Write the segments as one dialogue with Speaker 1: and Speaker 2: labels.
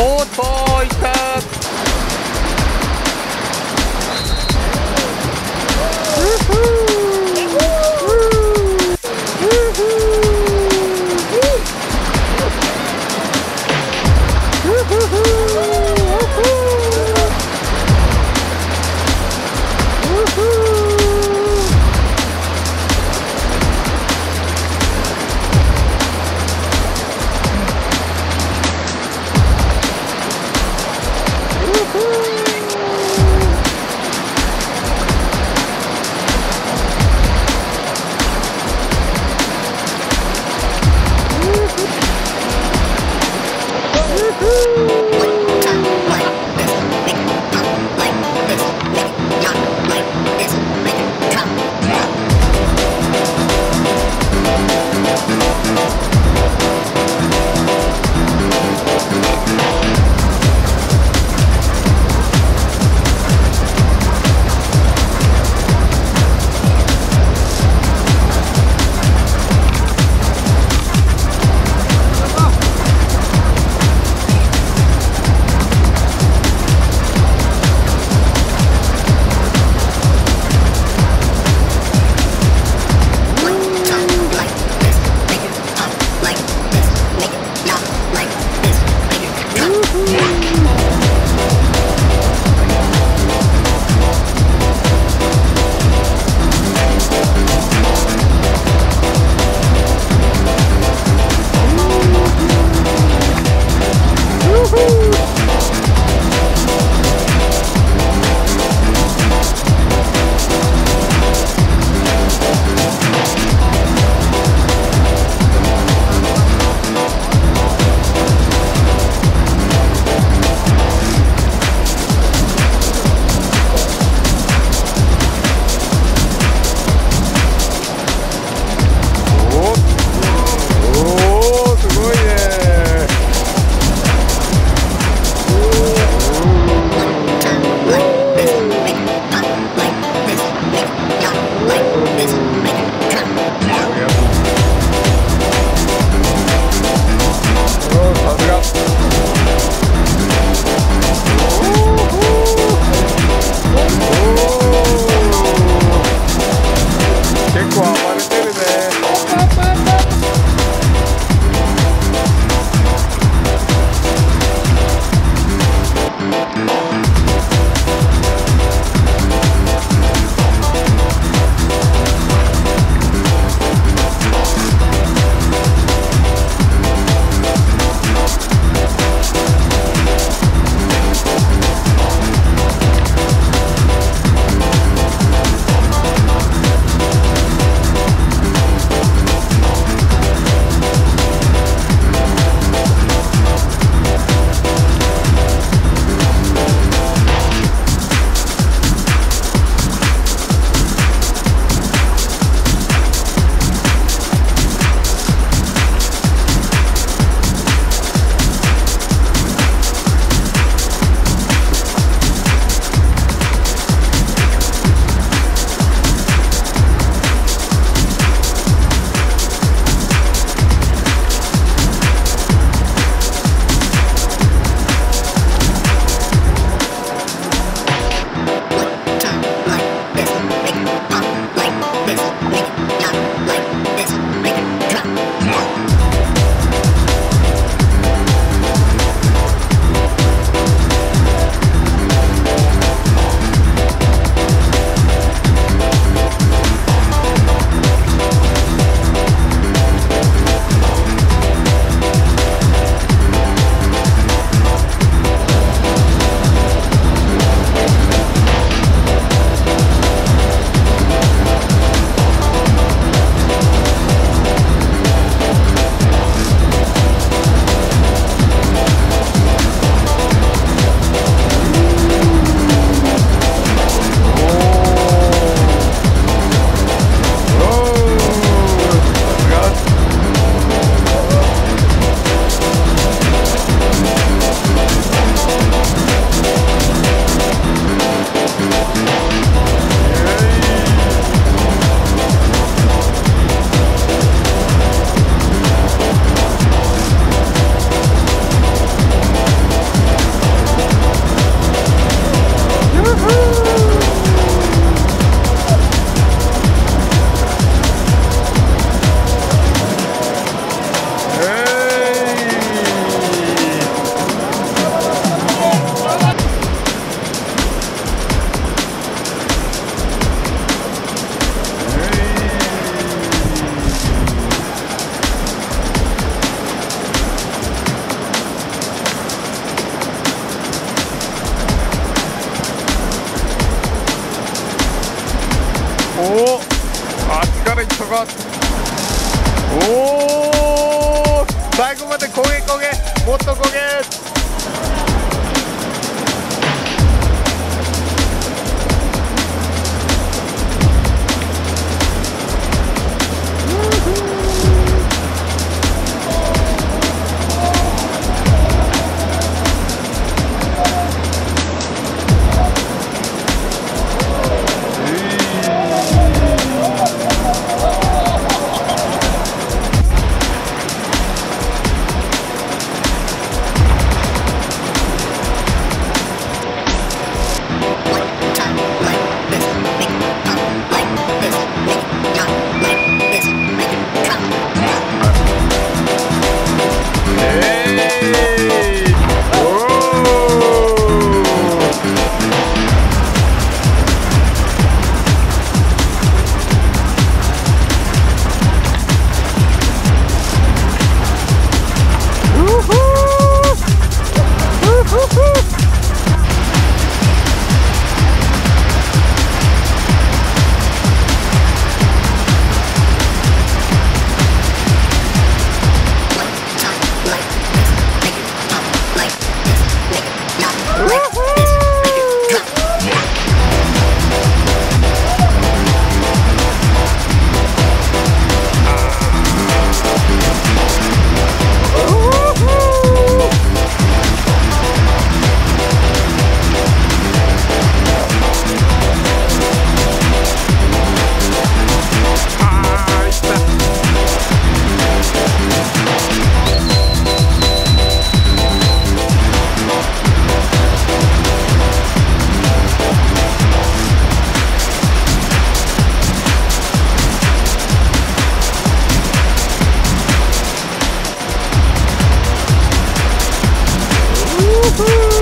Speaker 1: Old boy tubs. 焦げ焦げもっと焦げ。Uhul! У-ху!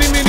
Speaker 1: Wait a.